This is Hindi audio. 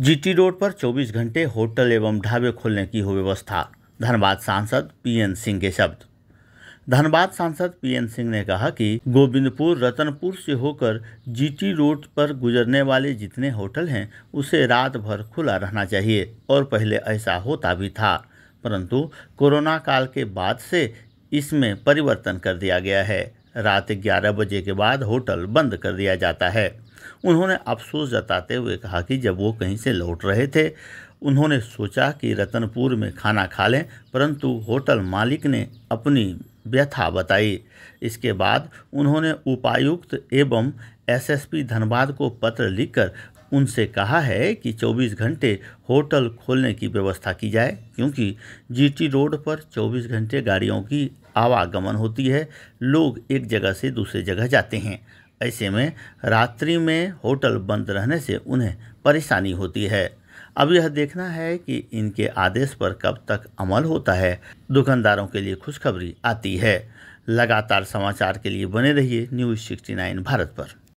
जीटी रोड पर 24 घंटे होटल एवं ढाबे खोलने की हो व्यवस्था। धनबाद सांसद पीएन सिंह के शब्द। धनबाद सांसद पीएन सिंह ने कहा कि गोविंदपुर, रतनपुर से होकर जीटी रोड पर गुजरने वाले जितने होटल हैं, उसे रात भर खुला रहना चाहिए, और पहले ऐसा होता भी था। परंतु कोरोना काल के बाद से इसमें परिवर्तन कर दिया गया है। रात 11 बजे के बाद होटल बंद कर दिया जाता है। उन्होंने अफसोस जताते हुए कहा कि जब वो कहीं से लौट रहे थे, उन्होंने सोचा कि रतनपुर में खाना खा लें, परंतु होटल मालिक ने अपनी व्यथा बताई। इसके बाद उन्होंने उपायुक्त एवं एसएसपी धनबाद को पत्र लिखकर उनसे कहा है कि 24 घंटे होटल खोलने की व्यवस्था की जाए, क्योंकि जीटी रोड पर 24 घंटे गाड़ियों की आवागमन होती है। लोग एक जगह से दूसरी जगह जाते हैं। ऐसे में रात्रि में होटल बंद रहने से उन्हें परेशानी होती है। अब यह देखना है कि इनके आदेश पर कब तक अमल होता है। दुकानदारों के लिए खुशखबरी आती है। लगातार समाचार के लिए बने रहिए न्यूज़ 69 भारत पर।